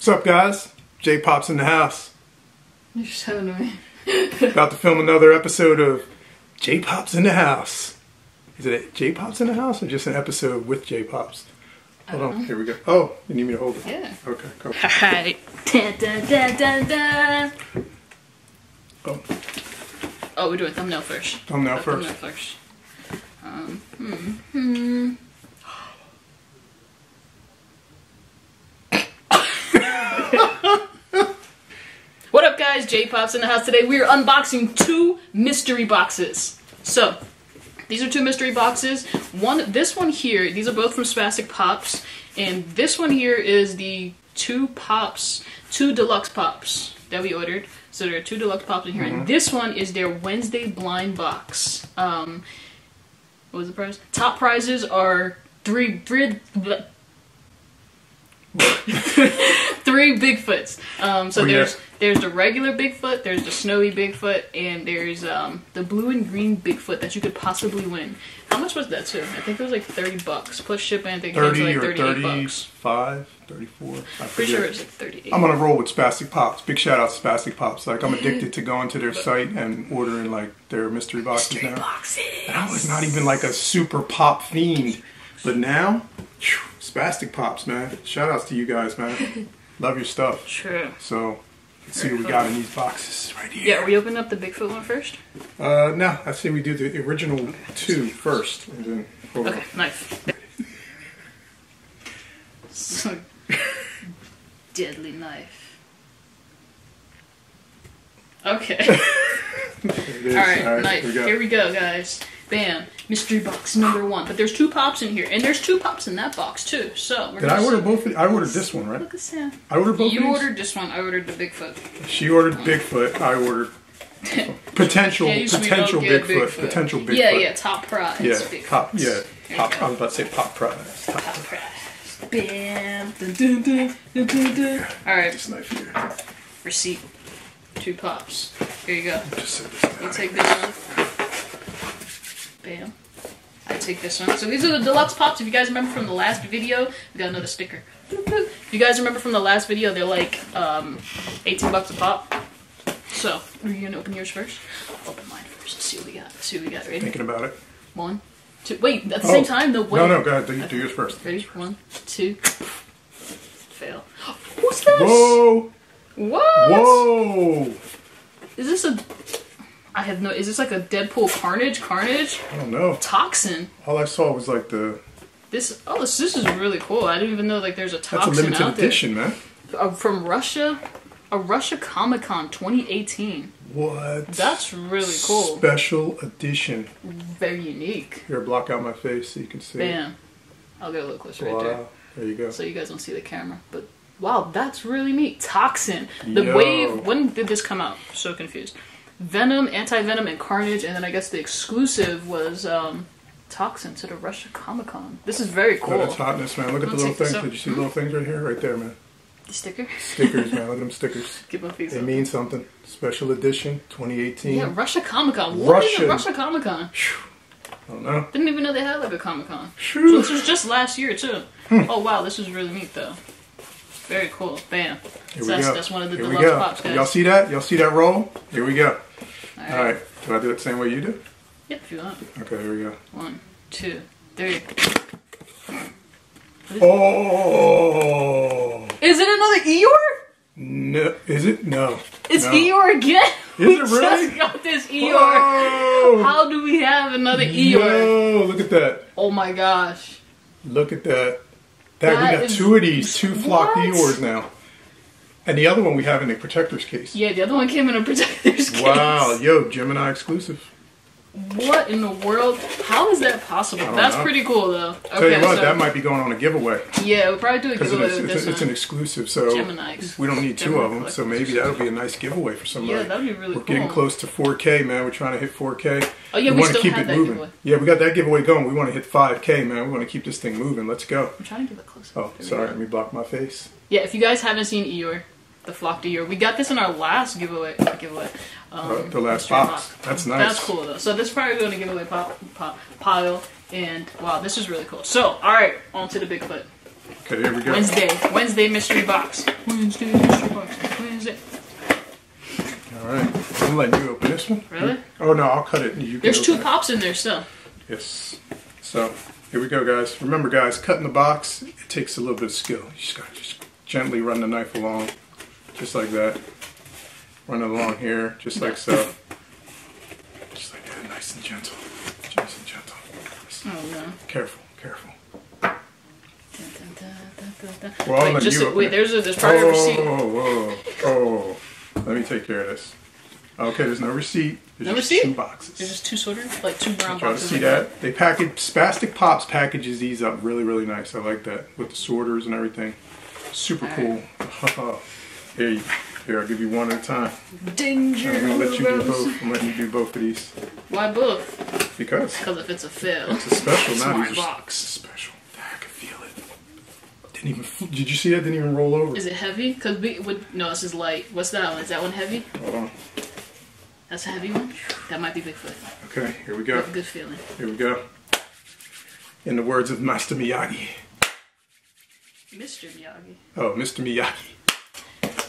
What's up, guys? J Pop's in the house. You're so annoying. About to film another episode of J Pop's in the house. Is it J Pop's in the house or just an episode with J Pops? Hold on, here we go. Oh, you need me to hold it? Yeah. Okay, cool. Alright. Dun, dun, dun, dun, dun. Oh, Oh, we're doing thumbnail first. thumbnail first. Thumbnail first. first. Um, hmm, hmm. What up, guys? J Pops in the house today. We are unboxing two mystery boxes. So, these are two mystery boxes. One, this one here, these are both from Spastic Pops, and this one here is the two pops, two deluxe pops that we ordered. So there are two deluxe pops in here, and this one is their Wednesday blind box. Um, what was the prize? Top prizes are three, three. three Bigfoots. Um, so Oh, yeah. there's there's the regular Bigfoot, there's the snowy Bigfoot, and there's um, the blue and green Bigfoot that you could possibly win. How much was that too? I think it was like thirty bucks plus shipping. I think it came to 30 like or thirty-eight bucks. 35, 34. I Pretty sure it was like thirty-eight. I'm on a roll with Spastic Pops. Big shout out to Spastic Pops. Like, I'm addicted to going to their site and ordering, like, their mystery boxes Mystery now. boxes. And I was not even like a super pop fiend. But now, phew, Spastic Pops, man. Shout outs to you guys, man. Love your stuff. True. So, let's see what we got in these boxes right Yeah, here. are we opening up the Bigfoot one first? Uh, no, I say we do the original two first. And then. Okay, knife. So, deadly knife. Okay. There it is. Alright, knife. here we go. Here we go, guys. Bam. Mystery box number one. But there's two pops in here, and there's two pops in that box too. So we're Did I order see. both? Of, I ordered this one, right? Look at Sam. I ordered both You ordered this one. I ordered the Bigfoot. She ordered Bigfoot. I ordered potential, case potential don't Bigfoot, Potential Bigfoot. Yeah, yeah. Top prize. Yeah, Bigfoots. pop, yeah, pop. I was about to say pop prize. Pop Top prize. Bam. Dun, dun, dun, dun, dun, dun. All right. this knife here. Receipt. Two pops. Here you go. Just this You take this one. Bam. I take this one. So these are the deluxe pops. If you guys remember from the last video, we got another sticker. If you guys remember from the last video, they're like um, 18 bucks a pop. So, are you gonna open yours first? Open mine first. Let's see what we got. Let's see what we got. Ready? Thinking about it. One, two. Wait, at the Oh. same time? No, wait. No, no, go ahead. Do, do yours first. Ready? One, two. Fail. What's this? Whoa! What? Whoa! Is this a? I have no. Is this like a Deadpool Carnage? Carnage I don't know. toxin. All I saw was like the. This oh this, this is really cool. I didn't even know like there's a toxin That's a limited out edition, man. uh, from Russia, a Russia Comic Con 2018. What? That's really cool. Special edition. Very unique. Here, block out my face so you can see. Bam. I'll get a little closer right Wow. there, There you go. so you guys don't see the camera. But wow, that's really neat. Toxin. The Yo. wave. When did this come out? So confused. Venom, anti venom, and Carnage, and then I guess the exclusive was um, Toxin to the Russia Comic Con. This is very cool. that's hotness, man. Look at the little things. Did you see the little things right here? Right there, man. The sticker. Stickers, man. Look at them stickers. Give my face. They mean something. Special edition, 2018. Yeah, Russia Comic Con. What is a Russian. Russia Comic Con? I don't know. Didn't even know they had like a Comic Con. So this was just last year too. Hmm. Oh wow, this was really neat though. Very cool. Bam. Here So we that's, go. that's one of the Here we deluxe go. pops, guys. Y'all see that? Y'all see that roll? Here we go. All All right. Do I do it the same way you do? Yep, if you want. Okay, here we go. One, two, three. Oh Is it another Eeyore? no! Is it no? It's no. Eeyore again. Is we it really? just got this Eeyore. Oh, How do we have another Eeyore? Yo, look at that! Oh my gosh. Look at that! That, That we got is- two of these, two flock What? Eeyores now, and the other one we have in a protector's case. Yeah, the other one came in a protector's case. Wow, yo, Gemini exclusive. What in the world? How is that possible? That's know. pretty cool though. Okay, Tell you what, so that might be going on a giveaway yeah, we'll probably do a giveaway it's, with it's, this it's an exclusive. So Gemini. we don't need two Gemini of them. So maybe that'll be a nice giveaway for somebody. Yeah, that'd be really cool. We're cool. getting close to 4K, man. We're trying to hit 4K. Oh yeah, we, want to keep it that moving. giveaway. Yeah, we got that giveaway going. We want to hit 5K, man. We want to keep this thing moving. Let's go. I'm trying to get it closer. Oh, sorry. Let me block my face. Yeah, if you guys haven't seen Eeyore, the flock Eeyore, we got this in our last giveaway. giveaway. Um, Uh, the last box. That's nice. That's cool though. So this is probably going to giveaway pop, pop, pile, and wow, this is really cool. So all right, on to the Bigfoot. Okay, here we go. Wednesday. Wednesday mystery box. Wednesday mystery box. Wednesday. All right, I'm letting you open this one. Really? Oh no, I'll cut it. and You can There's two it. pops in there still. Yes. So here we go, guys. Remember, guys, cutting the box it takes a little bit of skill. You just gotta just gently run the knife along, just like that. Run it along here, just like so. Just like that, nice and gentle, nice and gentle. Oh no. Careful, careful. Well, wait, just wait. There's a there's probably a receipt. Oh, whoa, oh. Let me take care of this. Okay, there's no receipt. There's No just receipt? two boxes. There's just two sort of like two brown Try to boxes. see like that. They package Spastic Pops packages these up really, really nice. I like that with the sorters and everything. Super cool. Oh, here, you, here, I'll give you one at a time. Danger. I'm gonna let you do both. I'm letting you do both of these Why both? because Because if it's a fail, it's a special. Now Smart these are box. special. I can feel it. Didn't even. Did you see that? Didn't even roll over. Is it heavy? Because we would. No, this is light. What's that one? Is that one heavy? Hold on. That's a heavy one. That might be Bigfoot. Okay, here we go. have a good feeling. Here we go. In the words of Master Miyagi. Mr. Miyagi. Oh, Mr. Miyagi.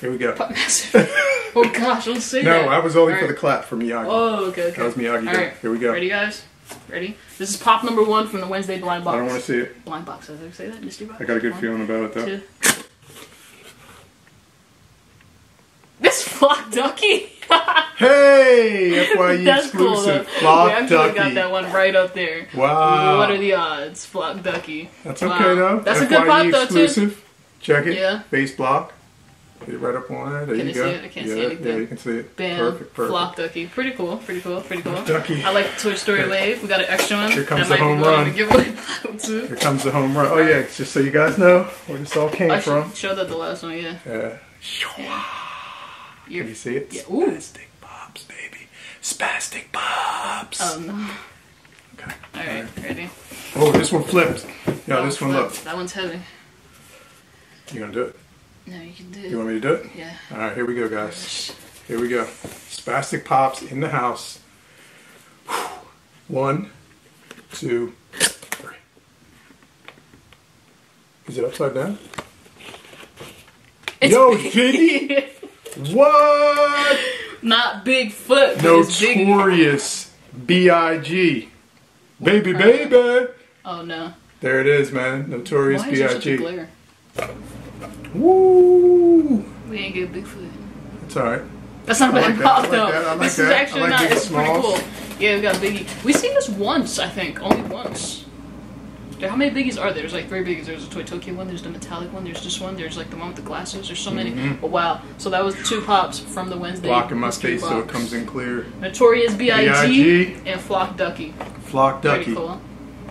Here we go. Massive. oh gosh, don't say that. No, I was only for the clap for Miyagi. Oh, okay, okay. That was Miyagi. All right, Here we go. Ready, guys? Ready? This is pop number one from the Wednesday blind box. I don't want to see it. Blind box. Did I say that? Mystery box. I got a good One, feeling about it though. two. This flock ducky. Hey, FYE That's cool. exclusive. Though. Flock we actually Ducky. got that one right up there. Wow. What are the odds? Flock ducky. That's Wow. okay though. That's a good pop though too. Check it. Yeah. Base block. Get right up on there. There Can you go. see it? I can't yeah, see anything. Yeah, you can see it. Bam. Perfect, perfect. Flock ducky. Pretty cool. Pretty cool. Pretty cool. Ducky. I like Toy Story Wave. We got an extra one. Here comes the home run. give away that. Here comes the home run. Oh yeah, just so you guys know where this all came I from. show that the last one. Yeah. Yeah. You're, Can you see it? Yeah. Ooh. Spastic pops, baby. Spastic pops. Oh no. Okay. All right. Ready? Oh, this one flipped. Yeah, this one flip. look. That one's heavy. You gonna do it? No, you can do it. You want me to do it? Yeah. All right, here we go, guys. Here we go. Spastic pops in the house. One, two, three. Is it upside down? It's Yo, big. Jiggy! What? Not Bigfoot. Notorious B.I.G. Baby, baby. Oh no. There it is, man. Notorious Why is there such a B.I.G. Woo! We ain't get Bigfoot. It's alright. That's not bad like that, like though. that, like this is that. I actually not. Biggie It's pretty cool. Yeah, we got Biggie. We've seen this once, I think. Only once. There- How many biggies are there? There's like three biggies. There's a Toy Tokyo one. There's the metallic one. There's this one. There's like the one with the glasses. There's so many. But wow. So that was two pops from the Wednesday. Block in my face so it comes in clear. Notorious B.I.G. And Flock Ducky. Flock Pretty Ducky. cool.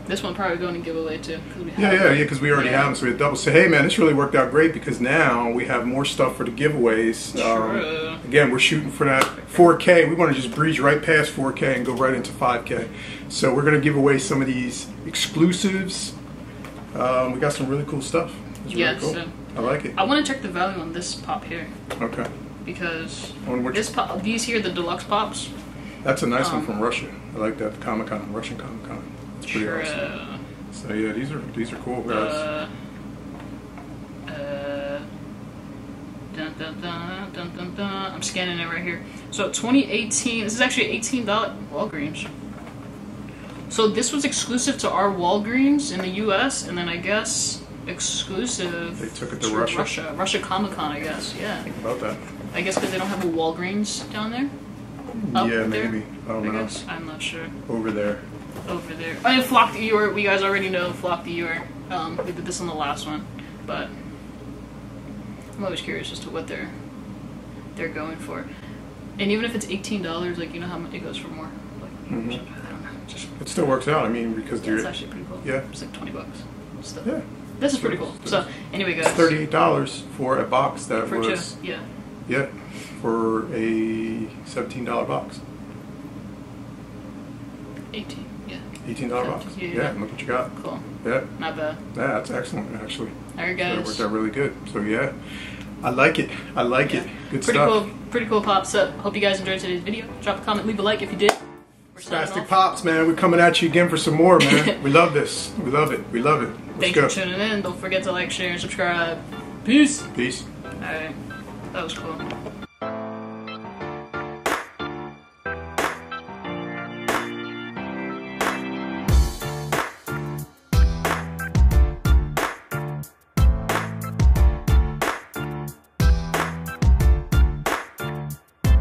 This one probably going to give away too. Yeah, yeah, yeah, because we already Yeah. have them, so we had double. So, hey, man, this really worked out great because now we have more stuff for the giveaways. Um, True. again, we're shooting for that 4K. We want to just breeze right past 4K and go right into 5K. So, we're going to give away some of these exclusives. Um, we got some really cool stuff. It's really cool. I like it. I want to check the value on this pop here Okay. because this pop, these here, the deluxe pops. that's a nice um, one from Russia. I like that Comic Con, Russian Comic Con. It's pretty True. awesome. So yeah, these are these are cool guys. Uh, uh, dun, dun, dun, dun, dun, dun. I'm scanning it right here. So 2018. This is actually 18 dollar Walgreens. So this was exclusive to our Walgreens in the U.S. and then I guess exclusive. They took it to Russia? Russia, Russia Comic Con. I guess. Yeah. Think about that. I guess because they don't have a Walgreens down there. Up yeah, there? maybe. I don't I know. guess I'm not sure. Over there. Over there. I mean, Flock the Eeyore, we guys already know Flock the Eeyore. Um, we did this on the last one, but I'm always curious as to what they're they're going for. And even if it's eighteen dollars, like you know how much it goes for more. Like, Mhm. I don't know. Just It still works out. I mean, because it's you're actually pretty cool. Yeah. it's like twenty bucks. Still. yeah, This is pretty cool. So anyway, guys, it's thirty-eight dollars for a box that for two. was Yeah. yeah for a seventeen dollar box, Eighteen. Yeah. eighteen dollar box. Yeah, Yeah, yeah. look what you got. Cool. Yeah, Not bad. yeah, that's excellent actually. All right, That guys. worked out really good. So yeah, I like it. I like it. Good Pretty stuff. cool. Pretty cool pops up. Hope you guys enjoyed today's video. Drop a comment, leave a like if you did. Spastic. Pops, man. We're coming at you again for some more, man. we love this. We love it. We love it. Thanks go. for tuning in. Don't forget to like, share, and subscribe. Peace. Peace. Alright. That was cool.